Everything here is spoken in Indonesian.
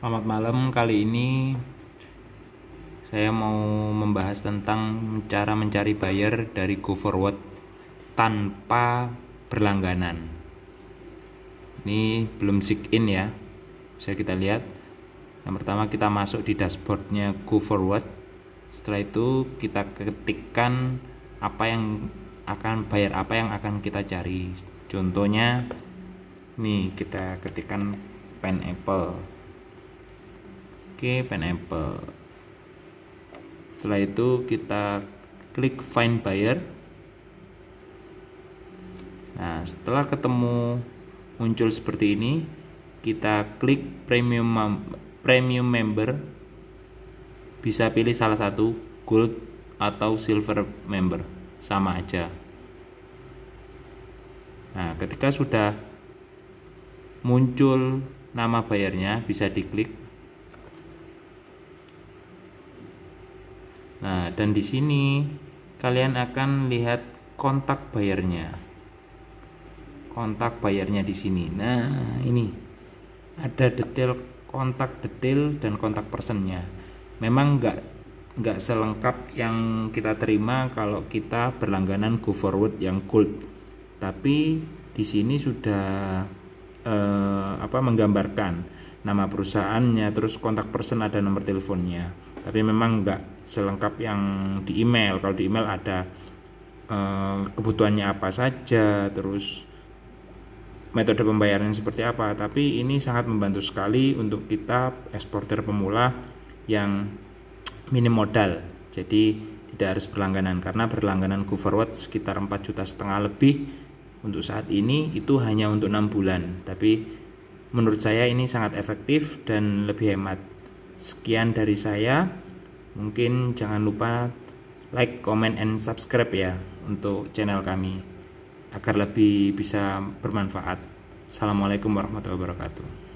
Selamat malam, kali ini saya mau membahas tentang cara mencari buyer dari GoForward tanpa berlangganan. Ini belum sign in ya, bisa kita lihat. Yang pertama kita masuk di dashboardnya GoForward. Setelah itu kita ketikkan apa yang akan bayar apa yang akan kita cari. Contohnya, nih kita ketikkan pineapple Oke, pineapple. Setelah itu kita klik find buyer. Nah, setelah ketemu muncul seperti ini, kita klik premium premium member. Bisa pilih salah satu gold atau silver member, sama aja. Nah, ketika sudah muncul nama bayarnya bisa diklik Nah, dan di sini kalian akan lihat kontak bayarnya. Kontak bayarnya di sini. Nah, ini ada detail kontak detail dan kontak personnya. Memang nggak nggak selengkap yang kita terima kalau kita berlangganan go forward yang gold. Tapi di sini sudah eh, apa menggambarkan nama perusahaannya, terus kontak person ada nomor teleponnya. Tapi memang nggak selengkap yang di email. Kalau di email ada eh, kebutuhannya apa saja terus metode pembayaran seperti apa. Tapi ini sangat membantu sekali untuk kita eksportir pemula yang minim modal. Jadi tidak harus berlangganan. Karena berlangganan go forward sekitar 4 juta setengah lebih untuk saat ini itu hanya untuk enam bulan. Tapi menurut saya ini sangat efektif dan lebih hemat Sekian dari saya. Mungkin jangan lupa like, comment, and subscribe ya untuk channel kami agar lebih bisa bermanfaat. Assalamualaikum warahmatullahi wabarakatuh.